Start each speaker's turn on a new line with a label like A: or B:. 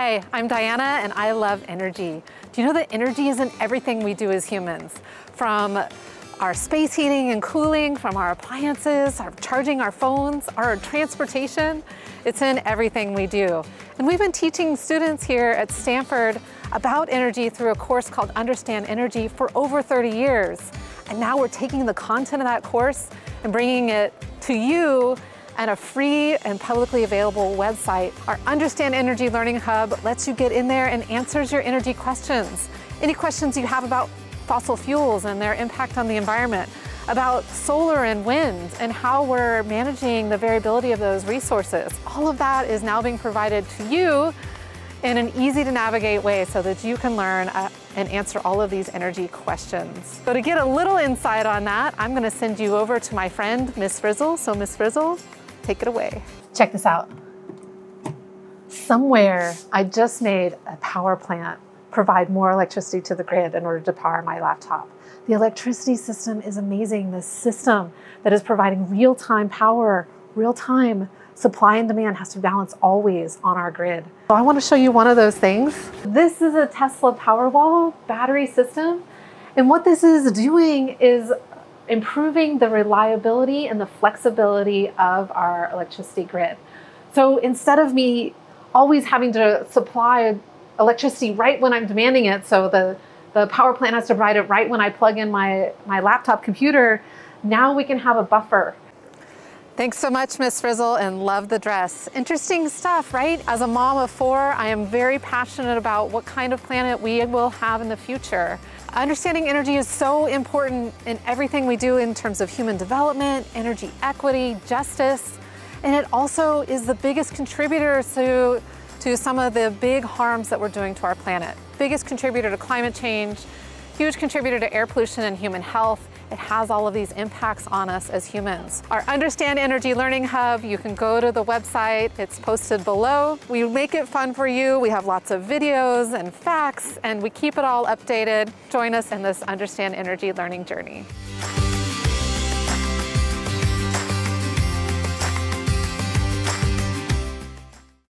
A: Hi, I'm Diana and I love energy. Do you know that energy is in everything we do as humans? From our space heating and cooling, from our appliances, our charging our phones, our transportation, it's in everything we do. And we've been teaching students here at Stanford about energy through a course called Understand Energy for over 30 years. And now we're taking the content of that course and bringing it to you and a free and publicly available website. Our Understand Energy Learning Hub lets you get in there and answers your energy questions. Any questions you have about fossil fuels and their impact on the environment, about solar and wind and how we're managing the variability of those resources. All of that is now being provided to you in an easy to navigate way so that you can learn uh, and answer all of these energy questions. So to get a little insight on that, I'm gonna send you over to my friend, Miss Frizzle. So Miss Frizzle, take it away. Check this out. Somewhere I just made a power plant provide more electricity to the grid in order to power my laptop. The electricity system is amazing. This system that is providing real-time power, real-time supply and demand has to balance always on our grid. So I want to show you one of those things. This is a Tesla Powerwall battery system. And what this is doing is improving the reliability and the flexibility of our electricity grid. So instead of me always having to supply electricity right when I'm demanding it, so the, the power plant has to provide it right when I plug in my, my laptop computer, now we can have a buffer. Thanks so much, Miss Frizzle, and love the dress. Interesting stuff, right? As a mom of four, I am very passionate about what kind of planet we will have in the future. Understanding energy is so important in everything we do in terms of human development, energy equity, justice, and it also is the biggest contributor to, to some of the big harms that we're doing to our planet. Biggest contributor to climate change, huge contributor to air pollution and human health. It has all of these impacts on us as humans. Our Understand Energy Learning Hub, you can go to the website, it's posted below. We make it fun for you. We have lots of videos and facts, and we keep it all updated. Join us in this Understand Energy learning journey.